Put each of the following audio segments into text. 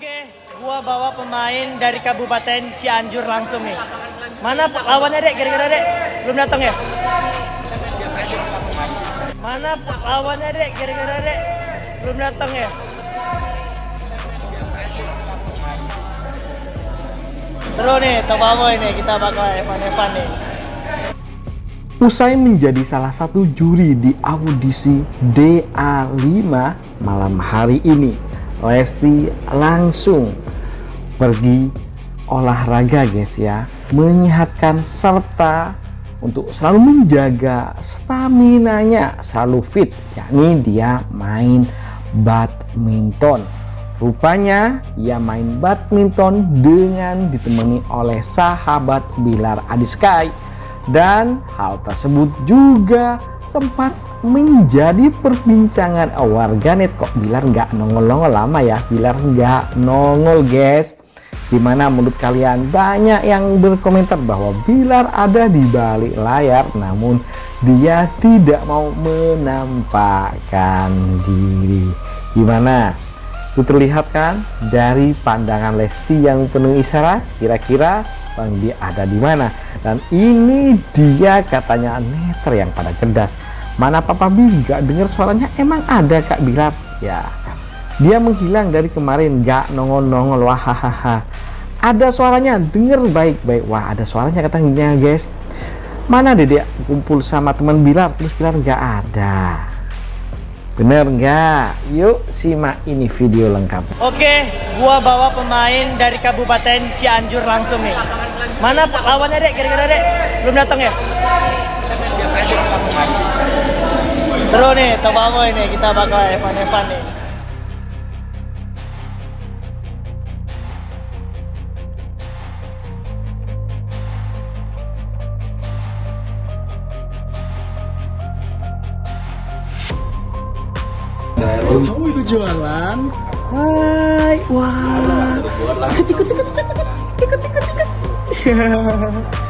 Oke, gua bawa pemain dari Kabupaten Cianjur langsung nih. Mana lawannya dek? Kira-kira dek? Belum datang ya? Mana lawannya dek? Kira-kira dek? Belum datang ya? Seru nih, Tobaboy nih, kita bakal evan-evan nih. Usai menjadi salah satu juri di audisi DA5 malam hari ini, Lesti langsung pergi olahraga guys ya, menyehatkan serta untuk selalu menjaga stamina-nya selalu fit, yakni dia main badminton. Rupanya ia main badminton dengan ditemani oleh sahabat Bilar Adiskai dan hal tersebut juga sempat menjadi perbincangan warganet kok. Bilar nggak nongol-nongol lama ya. Bilar nggak nongol guys. Gimana menurut kalian? Banyak yang berkomentar bahwa Bilar ada di balik layar namun dia tidak mau menampakkan diri. Gimana? Itu terlihat kan? Dari pandangan Lesti yang penuh isyarat kira-kira Bang dia ada di mana? Dan ini dia katanya neter yang pada cerdas mana Papa B nggak dengar suaranya? Emang ada Kak Bilar ya. Dia menghilang dari kemarin. Nggak nongol-nongol. Wahahaha ada suaranya? Denger baik-baik. Wah ada suaranya katanya guys. Mana dedek kumpul sama teman Bilar terus Bilar nggak ada. Bener nggak? Yuk simak ini video lengkap. Oke, gua bawa pemain dari Kabupaten Cianjur langsung nih. Mana lawannya dek? Kira-kira dek? Belum datang ya? Seru nih, Tobaboy nih, kita bakal evan-evan nih. kamu ikut jualan hai wah. Ikut ikut ikut ikut ikut ikut ikut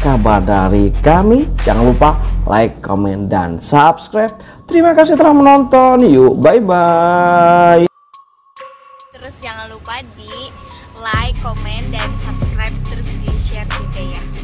kabar dari kami. Jangan lupa like, comment, dan subscribe. Terima kasih telah menonton. Yuk, bye-bye. Terus jangan lupa di like, komen, dan subscribe terus di share juga ya.